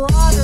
water.